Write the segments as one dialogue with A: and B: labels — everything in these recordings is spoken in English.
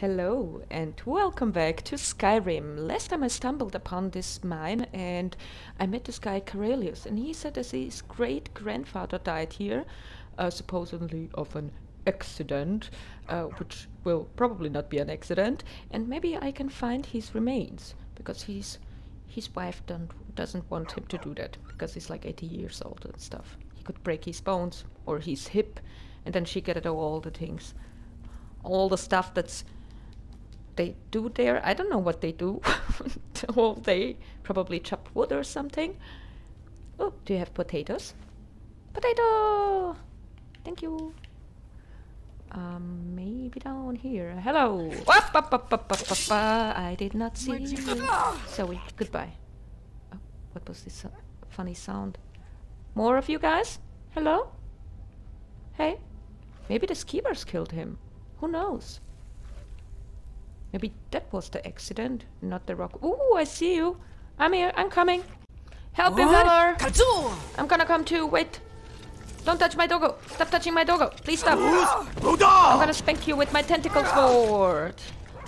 A: Hello and welcome back to Skyrim. Last time I stumbled upon this mine and I met this guy Caerellius and he said that his great grandfather died here, uh, supposedly of an accident, uh, which will probably not be an accident, and maybe I can find his remains because he's his wife don't, doesn't want him to do that because he's like 80 years old and stuff. He could break his bones or his hip and then she get all the things all the stuff that's they do there. I don't know what they do the whole day. Probably chop wood or something. Oh, do you have potatoes? Potato! Thank you. Um, maybe down here. Hello! I did not see you. Sorry, goodbye. Oh, what was this uh, funny sound? More of you guys? Hello? Hey? Maybe the skeevers killed him. Who knows? Maybe that was the accident, not the rock. Ooh, I see you. I'm here. I'm coming. Help me, Valor. I'm gonna come too. Wait. Don't touch my doggo. Stop touching my doggo. Please stop. I'm gonna spank you with my tentacle sword.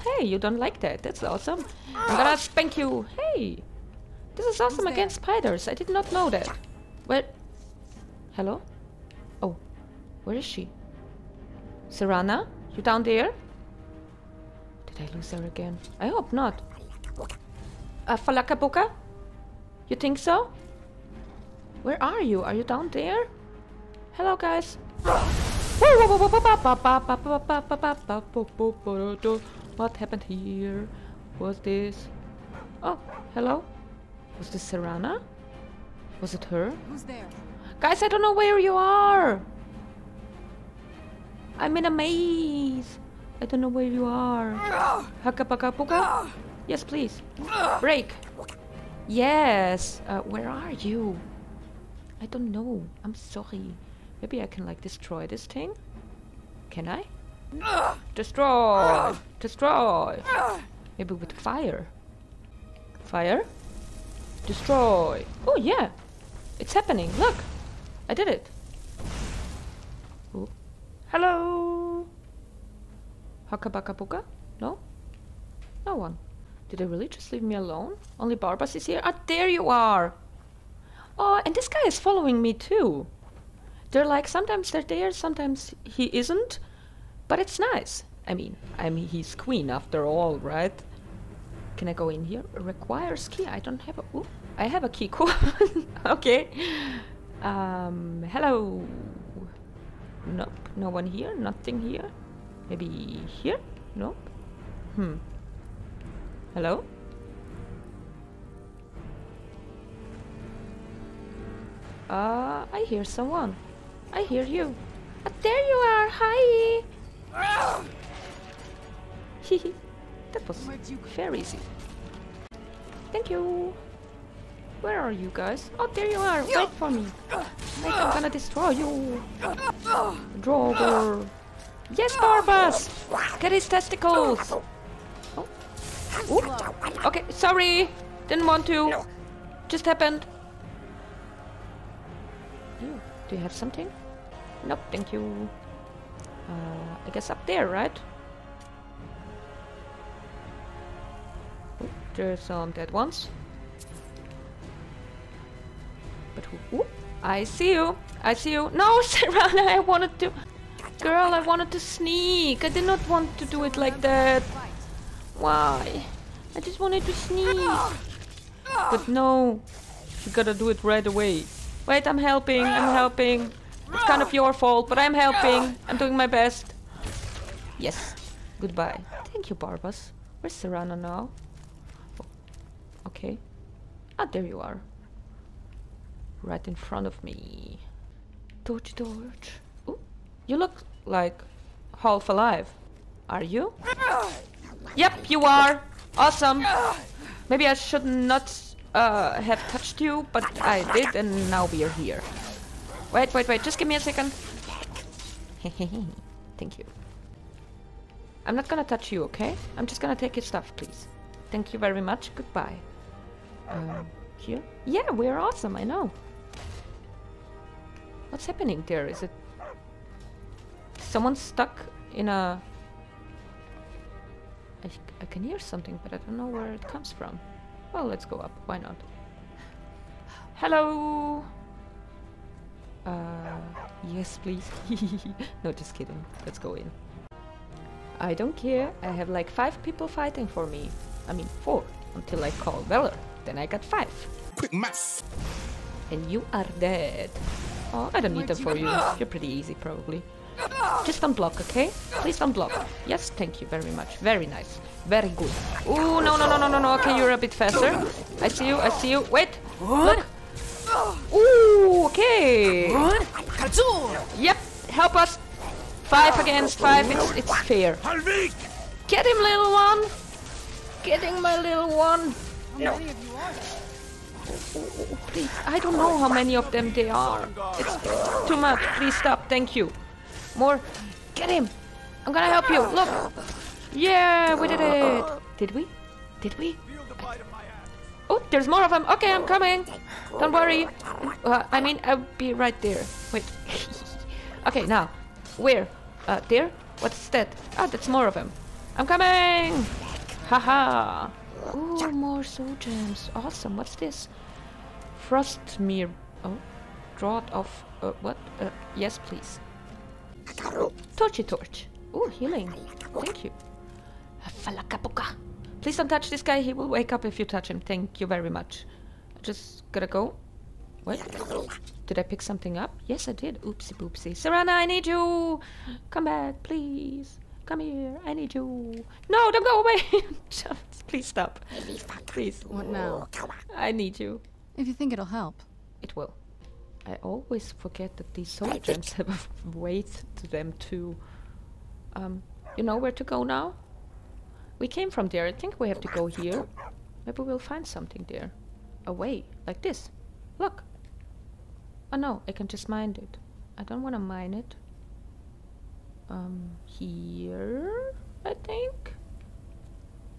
A: Hey, you don't like that. That's awesome. I'm gonna spank you. Hey. This is awesome against spiders. I did not know that. Where? Hello? Oh. Where is she? Serana? You down there? Did I lose her again? I hope not. Uh, Falakabuka? You think so? Where are you? Are you down there? Hello, guys. What happened here? Was this... Oh, hello? Was this Serana? Was it her?
B: Who's there?
A: Guys, I don't know where you are! I'm in a maze! I don't know where you are. Haka paka puka? Yes, please. Break. Yes. Uh, where are you? I don't know. I'm sorry. Maybe I can like destroy this thing? Can I? Destroy! Destroy! Maybe with fire. Fire? Destroy! Oh yeah! It's happening! Look! I did it! Ooh. Hello! Hakabakabuka? No? No one. Did they really just leave me alone? Only Barbas is here? Ah, there you are! Oh, and this guy is following me too. They're like, sometimes they're there, sometimes he isn't. But it's nice. I mean, I mean, he's queen after all, right? Can I go in here? Requires key. I don't have a... Ooh, I have a key. Cool. okay. Um, hello. Nope, no one here. Nothing here. Maybe here? No? Hmm. Hello? Uh, I hear someone. I hear you. Ah, there you are. Hi. Hehe. that was very easy. Thank you. Where are you guys? Oh, there you are. Wait for me. Wait, I'm gonna destroy you. Draugr. Yes, Barbas! Get his testicles! Oh. Ooh. Okay, sorry. Didn't want to. Just happened. Do you have something? Nope, thank you. Uh, I guess up there, right? Oh, there's some dead ones. But who? Ooh, I see you. I see you. No, Serana, I wanted to. Girl, I wanted to sneak. I did not want to do it like that. Why? I just wanted to sneak. But no, you gotta do it right away. Wait, I'm helping. I'm helping. It's kind of your fault, but I'm helping. I'm doing my best. Yes. Goodbye. Thank you, Barbas. Where's Serana now? Oh, okay. Ah, there you are. Right in front of me. Torch, torch. Ooh, you look like half alive. Are you? Yep, you are. Awesome. Maybe I should not uh, have touched you, but I did, and now we are here. Wait, wait, wait. Just give me a second. Thank you. I'm not gonna touch you, okay? I'm just gonna take your stuff, please. Thank you very much. Goodbye. Um, here? Yeah, we're awesome, I know. What's happening there? Is it... Someone stuck in a... I, I can hear something, but I don't know where it comes from. Well, let's go up. Why not? Hello! Uh, yes, please. no, just kidding. Let's go in. I don't care. I have like five people fighting for me. I mean, four. Until I call Valor. Then I got five.
B: Quick maths.
A: And you are dead. Oh, I don't need them for you. You're pretty easy, probably. Just unblock, okay? Please unblock. Yes, thank you very much. Very nice. Very good. Ooh, no, no, no, no, no, no. Okay, you're a bit faster. I see you, I see you. Wait. Look. Ooh, okay. Yep, help us. Five against five, it's, it's fair.
B: Halvik!
A: Get him, little one. Getting my little one. How many No. Oh, please, I don't know how many of them they are. It's too much. Please stop. Thank you. More. Get him. I'm gonna help you. Look. Yeah, we did it. Did we? Did we? Oh, there's more of them. Okay, I'm coming. Don't worry. Uh, I mean, I'll be right there. Wait. okay, now. Where? Uh, there? What's that? Ah, that's more of them. I'm coming! Haha! Ooh, more soul gems. Awesome. What's this? Frostmere. Oh, draught of. Uh, what? Uh, yes, please. Torchy torch. Ooh, healing. Thank you. Falakapuka. Please don't touch this guy. He will wake up if you touch him. Thank you very much. I just gotta go. What? Did I pick something up? Yes, I did. Oopsie boopsie. Serana, I need you. Come back, please. Come here. I need you. No, don't go away. Just please stop. Please.
C: What now?
A: I need you.
C: If you think it'll help.
A: It will. I always forget that these soul gems have a weight to them too. Um, you know where to go now? We came from there. I think we have to go here. Maybe we'll find something there. A way, like this. Look. Oh no, I can just mine it. I don't want to mine it. Um, here, I think.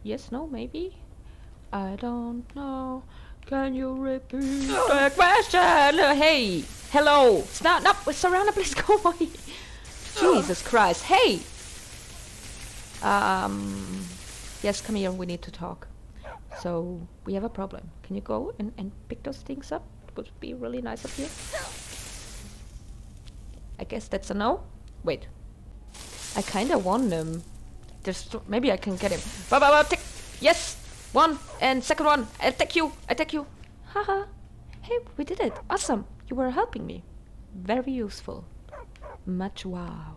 A: Yes, no, maybe. I don't know. Can you repeat the question? Hey, hello. It's not, no, Serana, please go away. Jesus Christ. Hey. Um, yes, come here. We need to talk. So, we have a problem. Can you go and, and pick those things up? It would be really nice of you. I guess that's a no. Wait. I kinda want them. There's maybe I can get him. Ba ba ba. Take. Yes. One and second one. Attack you. Attack you. Haha. hey, we did it. Awesome. You were helping me. Very useful. Much wow.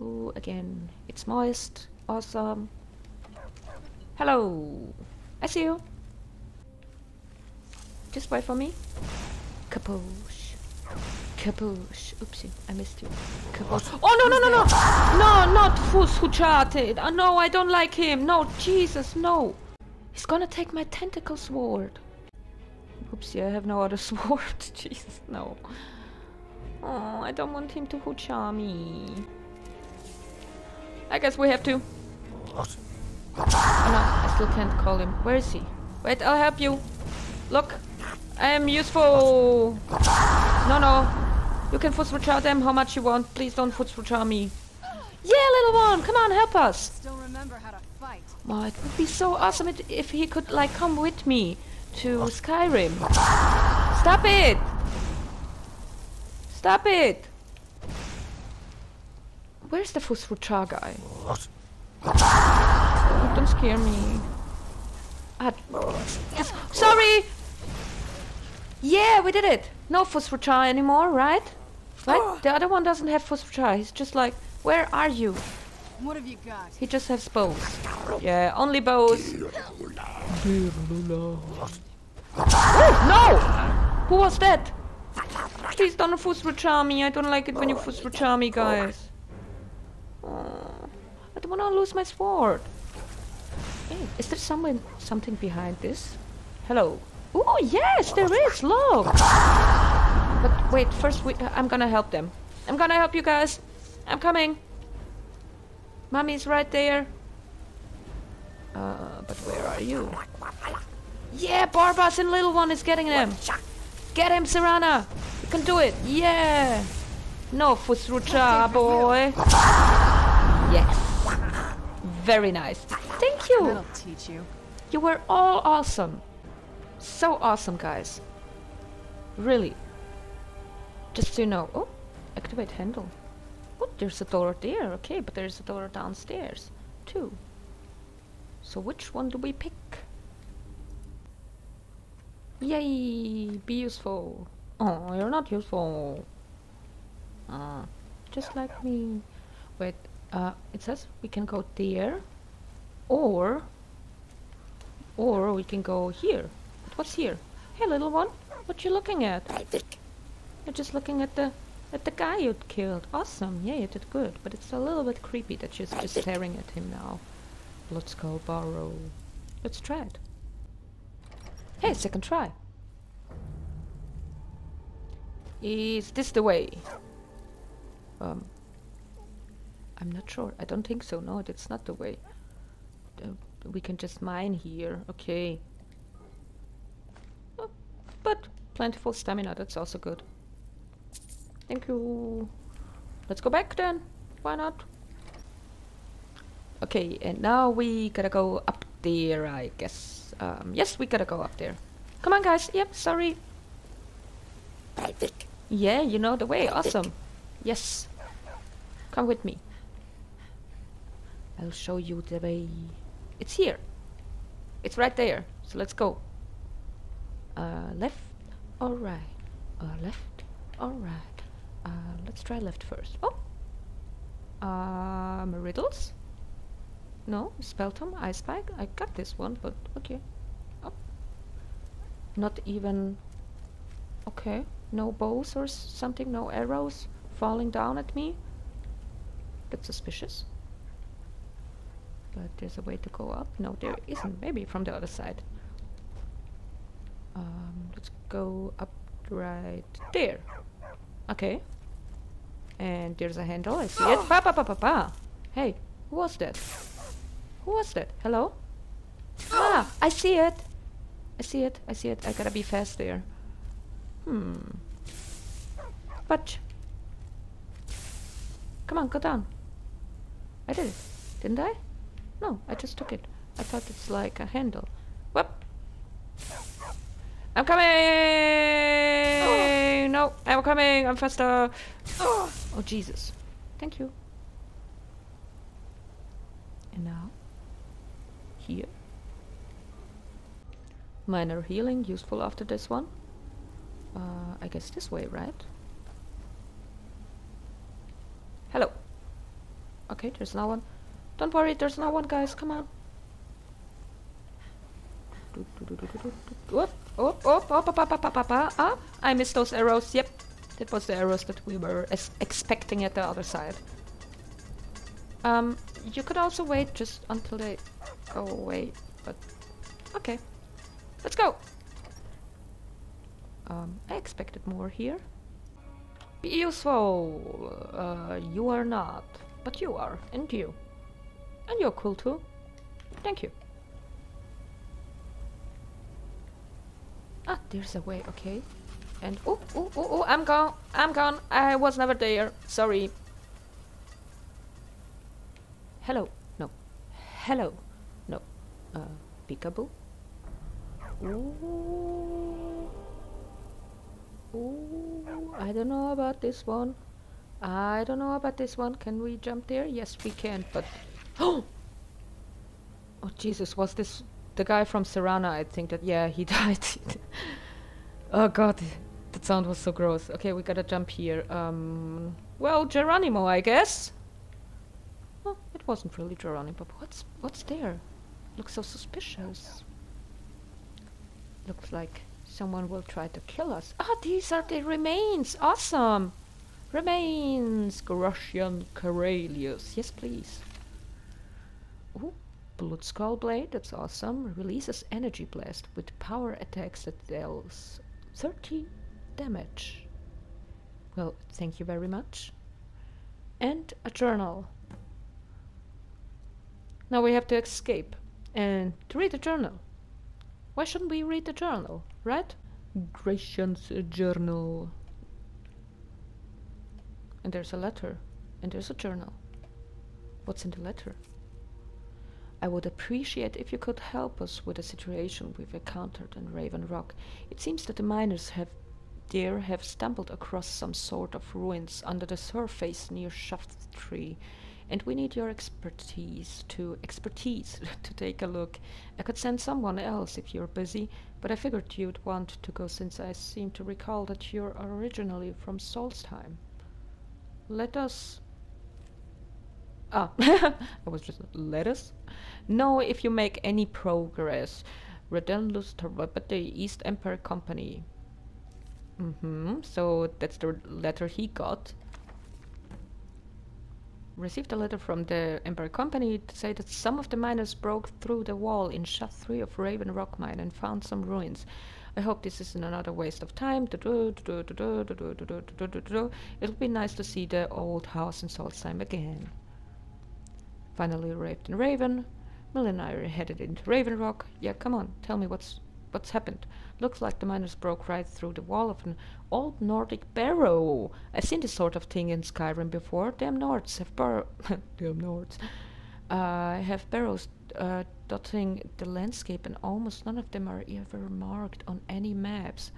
A: Ooh, again. It's moist. Awesome. Hello. I see you. Just wait for me. Kapoosh. Kapoosh. Oopsie, I missed you. Kapoosh. Oh, no, no, no, no! No, not Fus Huchate. Oh, uh, no, I don't like him. No, Jesus, no. He's gonna take my tentacle sword. Oopsie, I have no other sword. Jesus, no. Oh, I don't want him to Hucha me. I guess we have to. Oh, no, I still can't call him. Where is he? Wait, I'll help you. Look, I am useful. No, no. You can Futsrucha them how much you want. Please don't Futsrucha me. Yeah, little one, come on, help us.
C: Still remember how to fight.
A: Oh, it would be so awesome it- if he could, like, come with me to Skyrim. Stop it! Stop it! Where's the Futsrucha guy?
B: What?
A: Oh, don't scare me. Ah, yes, sorry! Yeah, we did it! No Futsrucha anymore, right? Right? Oh. The other one doesn't have Futsrucha. He's just like, where are you?
C: What have you got?
A: He just has bows. Yeah, only bows. Oh, no! Who was that? Please don't Futsrucha me. I don't like it when you Futsrucha me, guys. Oh, I don't want to lose my sword. Hey, is there someone, something behind this? Hello. Oh, yes, there is. Look. But wait, first we, uh, I'm gonna help them. I'm gonna help you guys. I'm coming. Mommy's right there. Uh, but where are you? Yeah, Barbas and little one is getting them. Get him, Serana. You can do it. Yeah. No Fusrucha, boy. Yes. Very nice. Thank you.
C: That'll teach you.
A: You were all awesome. So awesome, guys. Really. Just so you know. Oh, activate handle. Oh, there's a door there. Okay, but there's a door downstairs too. So which one do we pick? Yay! Be useful. Oh, you're not useful. Ah, just like me. Wait, uh, it says we can go there, or, or we can go here. What's here? Hey, little one, what you looking at? You're just looking at the at the guy you killed. Awesome. Yeah, you did good. But it's a little bit creepy that she's just staring at him now. Let's go borrow. Let's try it. Hey, second try. Is this the way? Um, I'm not sure. I don't think so. No, that's not the way. Uh, we can just mine here. Okay. Oh, but plentiful stamina. That's also good. Thank you. Let's go back then. Why not? Okay, and now we gotta go up there, I guess. Um, yes, we gotta go up there. Come on, guys. Yep, sorry. Perfect. Yeah, you know the way. Awesome. Yes. Come with me. I'll show you the way. It's here. It's right there. So let's go. Uh, left or right? Uh, left or right? Uh, let's try left first. Oh! Um, riddles? No, Speltom, Ice Spike. I got this one, but okay. Oh. Not even... Okay. No bows or something, no arrows falling down at me. That's suspicious. But there's a way to go up. No, there isn't. Maybe from the other side. Um, let's go up right there. Okay. And there's a handle. I see it. Pa pa pa pa pa. Hey, who was that? Who was that? Hello? Ah, I see it. I see it. I see it. I gotta be fast there. Hmm. But come on, go down. I did it, didn't I? No, I just took it. I thought it's like a handle. Whoop! I'm coming! No, I'm coming! I'm faster! Oh, Jesus. Thank you. And now, here. Minor healing, useful after this one. Uh, I guess this way, right? Hello. Okay, there's no one. Don't worry, there's no one, guys. Come on. Whoop, whoop, whoop, up, up, up, up, up, up, up. Ah, I missed those arrows. Yep, that was the arrows that we were expecting at the other side. Um, you could also wait just until they go away, but okay. Let's go! Um, I expected more here. Be useful! Uh, you are not. But you are, and you. And you're cool too. Thank you. Ah, there's a way, okay. And oh, oh, oh, oh, I'm gone. I'm gone. I was never there. Sorry. Hello. No. Hello. No. Uh, peekaboo. Ooh. Ooh. I don't know about this one. I don't know about this one. Can we jump there? Yes, we can, but... Oh! Oh, Jesus, was this the guy from Serana? I think that, yeah, he died. oh, God, that sound was so gross. Okay, we gotta jump here. Um, well, Geronimo, I guess. Oh, it wasn't really Geronimo, but what's, what's there? Looks so suspicious. Looks like someone will try to kill us. Ah, these are the remains! Awesome! Remains! Gratian Caerellius. Yes, please. Ooh, Bloodskal Blade, that's awesome. Releases energy blast with power attacks that deals 30 damage. Well, thank you very much. And a journal. Now we have to escape and to read the journal. Why shouldn't we read the journal, right? Gratian's journal. And there's a letter. And there's a journal. What's in the letter? I would appreciate if you could help us with a situation we've encountered in Raven Rock. It seems that the miners have there have stumbled across some sort of ruins under the surface near Shaft Tree, and we need your expertise to expertise to take a look. I could send someone else if you're busy, but I figured you'd want to go since I seem to recall that you're originally from Solstheim. Let us Ah, I was just let us know if you make any progress. Redenlus the East Empire Company. Mm-hmm. So that's the letter he got. Received a letter from the Empire Company to say that some of the miners broke through the wall in Shaft 3 of Raven Rock Mine and found some ruins. I hope this isn't another waste of time. It'll be nice to see the old house in Solstheim again. Finally arrived in Raven. Mill and I are headed into Raven Rock. Yeah, come on, tell me what's what's happened. Looks like the miners broke right through the wall of an old Nordic barrow. I've seen this sort of thing in Skyrim before. Damn Nords have bar damn Nords. Uh, have barrows uh, dotting the landscape, and almost none of them are ever marked on any maps.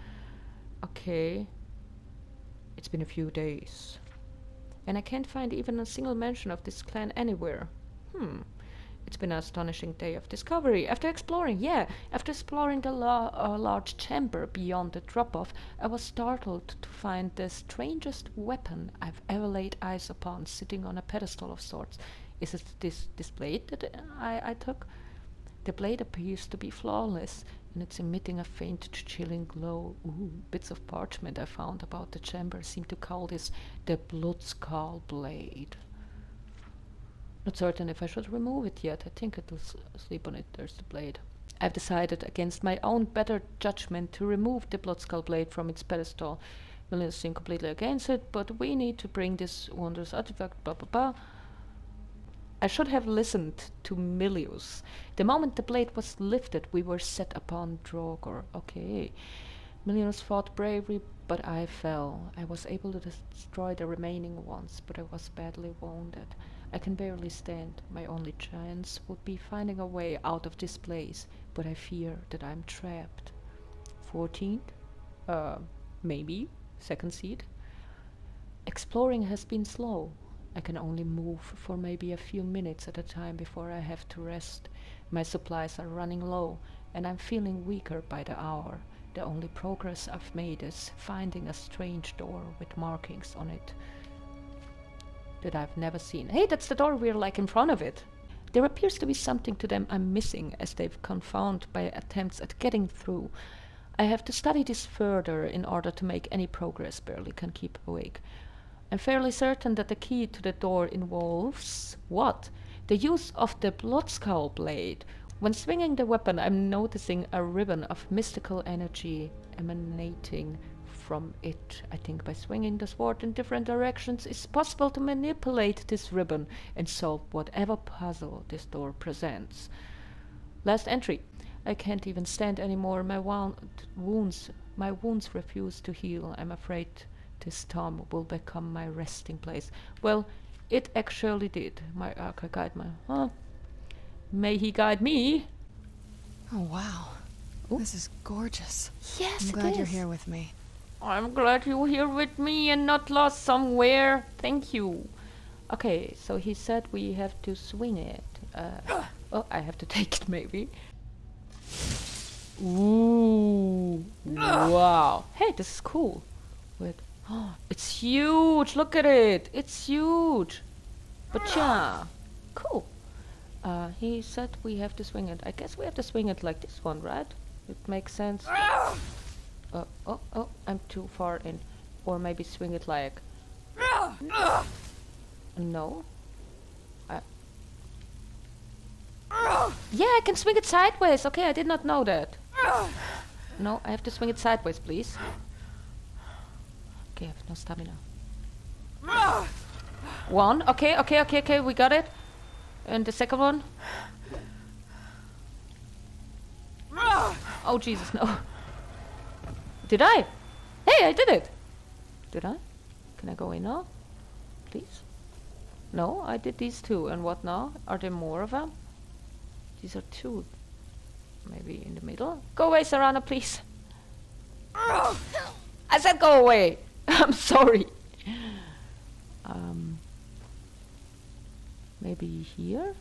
A: Okay. It's been a few days. And I can't find even a single mention of this clan anywhere. Hmm. It's been an astonishing day of discovery. After exploring, yeah, after exploring the la uh, large chamber beyond the drop-off, I was startled to find the strangest weapon I've ever laid eyes upon sitting on a pedestal of sorts. Is it this, this blade that I, I took? The blade appears to be flawless, and it's emitting a faint chilling glow. Ooh, bits of parchment I found about the chamber seem to call this the Bloodskal Blade. Not certain if I should remove it yet. I think it'll sleep on it. There's the blade. I've decided against my own better judgment to remove the Bloodskal blade from its pedestal. Milius seem completely against it, but we need to bring this wondrous artifact, blah blah blah. I should have listened to Milius. The moment the blade was lifted, we were set upon Draugr. Okay. Milius fought bravely, but I fell. I was able to destroy the remaining ones, but I was badly wounded. I can barely stand. My only chance would be finding a way out of this place, but I fear that I'm trapped. Fourteenth? Uh, maybe. Second seat. Exploring has been slow. I can only move for maybe a few minutes at a time before I have to rest. My supplies are running low, and I'm feeling weaker by the hour. The only progress I've made is finding a strange door with markings on it that I've never seen. Hey, that's the door, we're like in front of it. There appears to be something to them I'm missing, as they've confounded by attempts at getting through. I have to study this further in order to make any progress, barely can keep awake. I'm fairly certain that the key to the door involves what? The use of the Bloodskal blade. When swinging the weapon, I'm noticing a ribbon of mystical energy emanating from it. I think by swinging the sword in different directions it's possible to manipulate this ribbon and solve whatever puzzle this door presents. Last entry. I can't even stand anymore. My wounds, my wounds refuse to heal. I'm afraid this tomb will become my resting place. Well, it actually did. My Arkay guide my... Huh? May he guide me.
C: Oh, wow. Ooh. This is gorgeous.
A: Yes,
C: I'm glad you're here with me.
A: I'm glad you're here with me and not lost somewhere. Thank you. Okay, so he said we have to swing it. Uh, oh, I have to take it maybe. Ooh, wow. Hey, this is cool. Wait, oh, it's huge. Look at it. It's huge. But yeah, cool. Uh, he said we have to swing it. I guess we have to swing it like this one, right? It makes sense. Oh, oh, oh, I'm too far in. Or maybe swing it like... No. I yeah, I can swing it sideways. Okay, I did not know that. No, I have to swing it sideways, please. Okay, I have no stamina. One. Okay, okay, okay, okay, we got it. And the second one? Oh, Jesus, no. Did I? Hey, I did it! Did I? Can I go in now? Please? No, I did these two. And what now? Are there more of them? These are two. Maybe in the middle. Go away, Serana, please. I said go away. I'm sorry. Um, maybe here?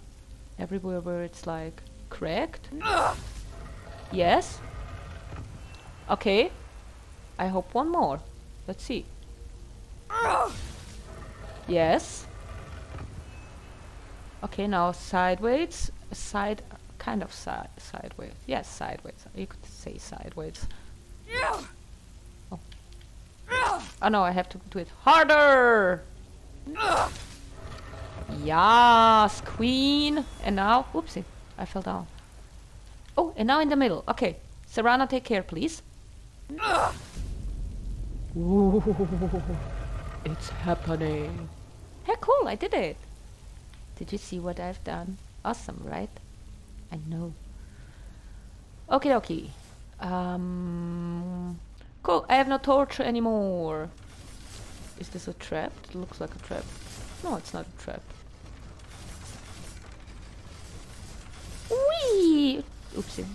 A: Everywhere where it's like cracked? Yes? Okay. I hope one more. Let's see. Yes. Okay, now sideways. Side, kind of side, sideways. Yes, sideways. You could say sideways. Oh. Oh no, I have to do it harder. Yes, queen. And now, oopsie, I fell down. Oh, and now in the middle. Okay, Serana, take care, please. Ooh, it's happening. Hey, cool, I did it. Did you see what I've done? Awesome, right? I know. Okie dokie. Um, cool, I have no torch anymore. Is this a trap? It looks like a trap. No, it's not a trap. Wee! Oopsie.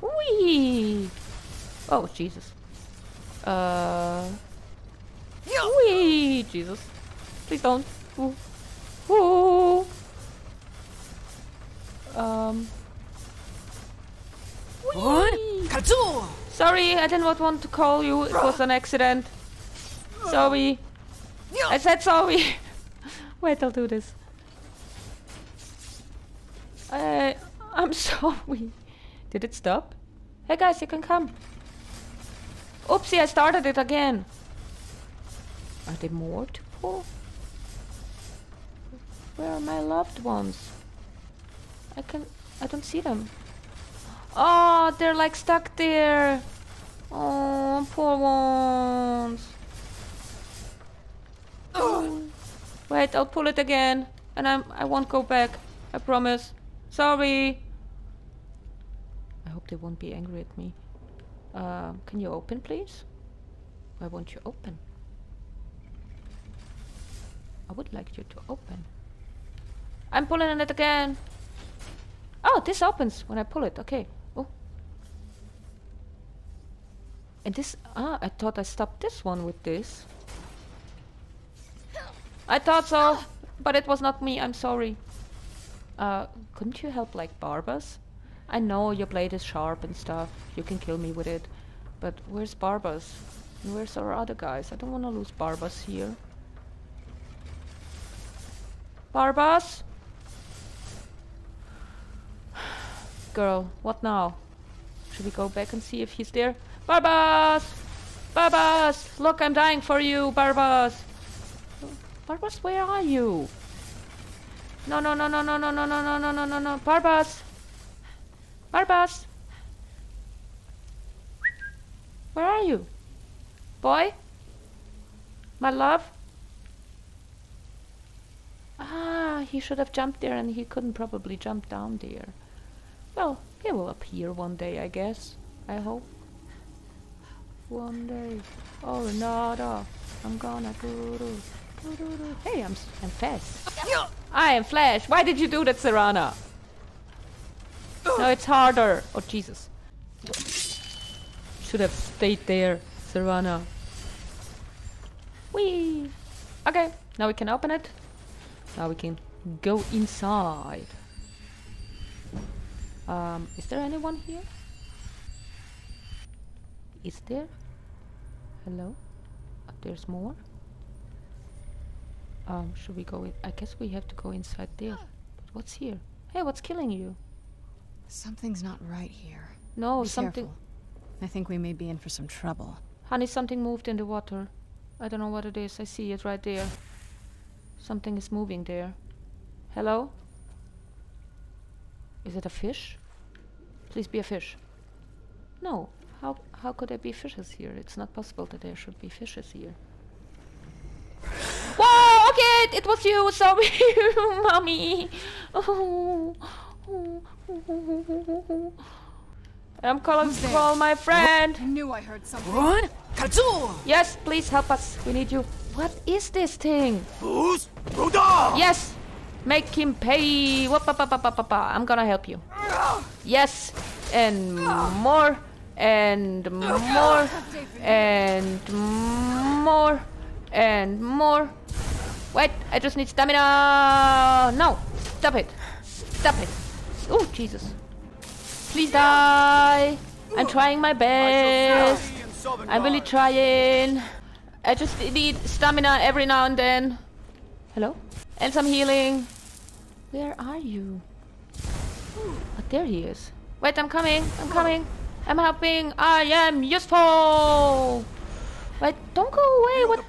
A: Wee! Oh, Jesus. Uh. Wee! Jesus. Please don't. Ooh. Ooh. Um.
B: Kazu!
A: Sorry, I didn't want to call you. It was an accident. Sorry. I said sorry. Wait, I'll do this. I, I'm sorry. Did it stop? Hey guys, you can come. Oopsie, I started it again. Are to pull? Where are my loved ones? I can... I don't see them. Oh, they're like stuck there. Oh, poor ones. Oh. Wait, I'll pull it again. And I'm, I won't go back. I promise. Sorry. I hope they won't be angry at me. Uh, can you open, please? Why won't you open? I would like you to open. I'm pulling on it again. Oh, this opens when I pull it. Okay. Oh. And this... Ah, I thought I stopped this one with this. I thought so, but it was not me. I'm sorry. Uh, couldn't you help like Barbas? I know your blade is sharp and stuff. You can kill me with it. But where's Barbas? Where's our other guys? I don't want to lose Barbas here. Barbas? Girl, what now? Should we go back and see if he's there? Barbas! Barbas! Look, I'm dying for you, Barbas! Barbas, where are you? No, no, no, no, no, no, no, no, no, no, no, no, no. Barbas! Barbas! Where are you? Boy? My love? Ah, he should have jumped there and he couldn't probably jump down there. Well, he will appear one day, I guess. I hope. One day. Oh, nada. I'm gonna do do. Hey, I'm I'm fast. I am Flash. Why did you do that, Serana? No, it's harder. Oh, Jesus. Should have stayed there, Serana. Whee! Okay, now we can open it. Now we can go inside. Um, is there anyone here? Is there? Hello? Uh, there's more? Um, should we go in? I guess we have to go inside there. But what's here? Hey, what's killing you?
C: Something's not right here.
A: No,
C: Be
A: something.
C: careful. I think we may be in for some trouble.
A: Honey, something moved in the water. I don't know what it is. I see it right there. Something is moving there. Hello? Is it a fish? Please be a fish. No. How how could there be fishes here? It's not possible that there should be fishes here. Whoa! Okay, it was you. Sorry, mommy. Oh. I'm calling
C: Who's there?
A: call my friend.
C: I knew I heard something.
B: Run! Kazu!
A: Yes, please help us. We need you. What is this thing?
B: Boost! Rudolph!
A: Yes. Make him pay. Whoop. I'm gonna help you. Yes, and more, and more, and more, and more. Wait, I just need stamina. No, stop it. Stop it. Oh, Jesus. Please die. I'm trying my best. I'm really trying. I just need stamina every now and then. Hello? And some healing. Where are you? Oh, there he is. Wait, I'm coming. I'm coming. I'm helping. I am useful. Wait, don't go away. What?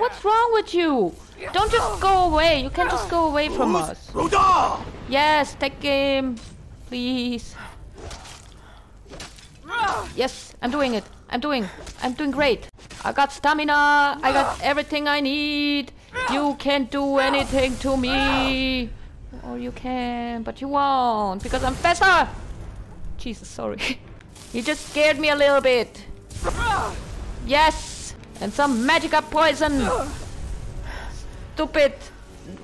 A: What's wrong with you? Don't just go away. You can't just go away from us.
B: Rudolph!
A: Yes, take him, please. Yes, I'm doing it. I'm doing. I'm doing great. I got stamina. I got everything I need. You can't do anything to me. Or you can, but you won't because I'm faster. Jesus, sorry. you just scared me a little bit. Yes, and some magic poison. Stupid.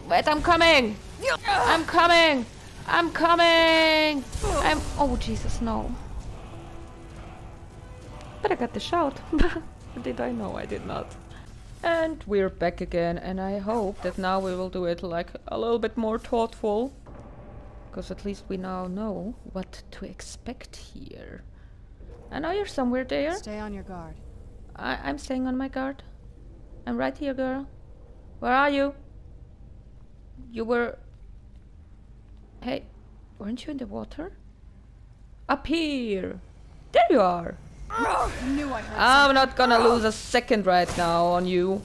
A: Wait, I'm coming. I'm coming. I'm coming. I'm. Oh Jesus, no. But I got the shout. did I know I did not? And we're back again, and I hope that now we will do it like a little bit more thoughtful. Because at least we now know what to expect here. I know you're somewhere there.
C: Stay on your guard.
A: I I'm staying on my guard. I'm right here, girl. Where are you? You were. Hey, weren't you in the water? Up here! There you are!
C: I knew I heard
A: I'm not gonna lose a second right now on you.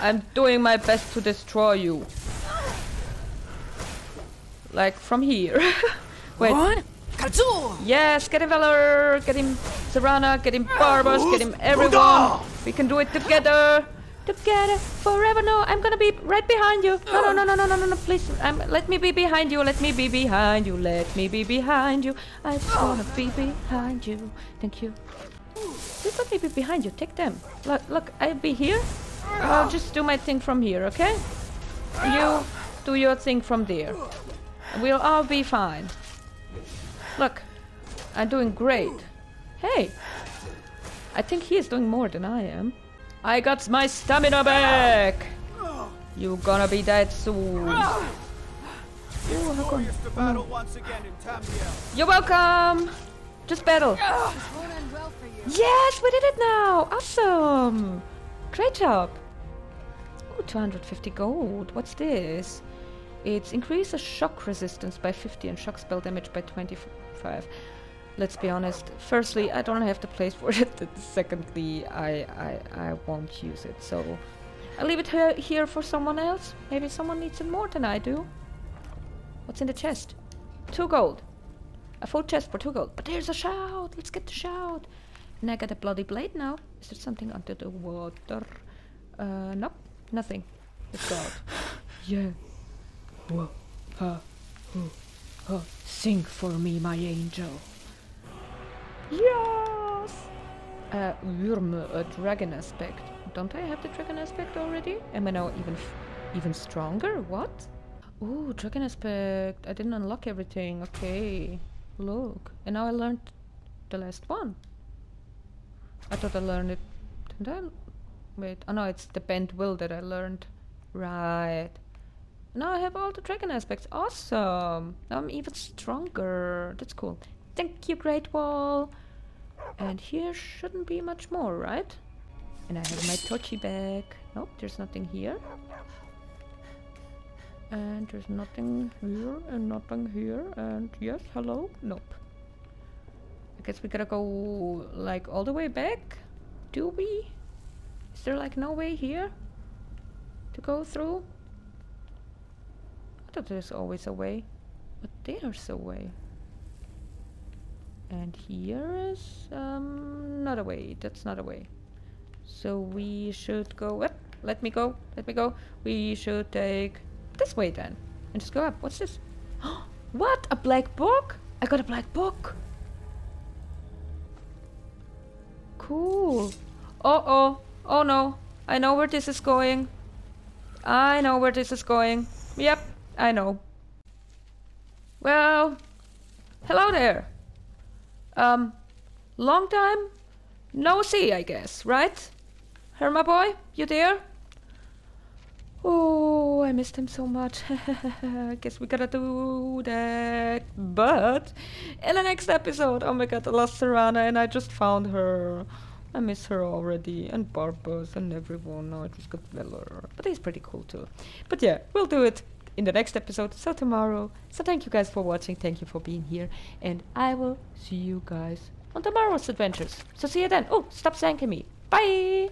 A: I'm doing my best to destroy you. Like from here. Wait.
C: Kazoo!
A: Yes, get him Valor, get him Serana, get him Barbas, get him everyone. We can do it together. Together forever. No, I'm gonna be right behind you. No, no, no, no, no, no, no, no. Please, let me be behind you. Let me be behind you. Let me be behind you. I just wanna be behind you. Thank you. Just let me be behind you. Take them. Look, look. I'll be here. I'll just do my thing from here. Okay? You do your thing from there. We'll all be fine. Look, I'm doing great. Hey, I think he is doing more than I am. I got my stamina back. You're gonna be dead soon. Ooh, how come-
B: To battle once again in
A: You're welcome. Just battle.
C: Well.
A: Yes, we did it now. Awesome. Great job. Ooh, 250 gold. What's this? It's increases shock resistance by 50 and shock spell damage by 25. Let's be honest. Firstly, I don't have the place for it. and Secondly, I, I I won't use it. So I'll leave it here, here for someone else. Maybe someone needs it more than I do. What's in the chest? Two gold. A full chest for two gold. But there's a shout. Let's get the shout. And I got a bloody blade now. Is there something under the water? Uh, nope. Nothing. Let's. Yeah. Whoa. Ha. Whoa. Ha. Sing for me, my angel. Yes! Uh, Wyrm, a dragon aspect. Don't I have the dragon aspect already? Am I now even even stronger? What? Ooh, dragon aspect. I didn't unlock everything. Okay. Look. And now I learned the last one. I thought I learned it. Did I? Wait. Oh no, it's the Bend Will that I learned. Right. Now I have all the dragon aspects. Awesome. Now I'm even stronger. That's cool. Thank you, Great Wall. And here shouldn't be much more, right? And I have my Tochi back. Nope, there's nothing here. And there's nothing here and nothing here. And yes, hello? Nope. I guess we gotta go like all the way back? Do we? Is there like no way here to go through? I thought there's always a way. But there's a way. And here is um, not a way. That's not a way. So we should go up. Let me go. Let me go. We should take this way then. And just go up. What's this? what? A black book? I got a black book. Cool. Uh oh. Oh no. I know where this is going. I know where this is going. Yep. I know. Well, hello there. Um, long time no see, I guess, right? Herma boy, you there? Oh, I missed him so much. I guess we gotta do that. But in the next episode, oh my god, I lost Serana and I just found her. I miss her already, and Barbas and everyone. I just got Miller. But he's pretty cool too. But yeah, we'll do it in the next episode, so tomorrow. So thank you guys for watching, thank you for being here, and I will see you guys on tomorrow's adventures. So see you then. Oh, stop thanking me. Bye!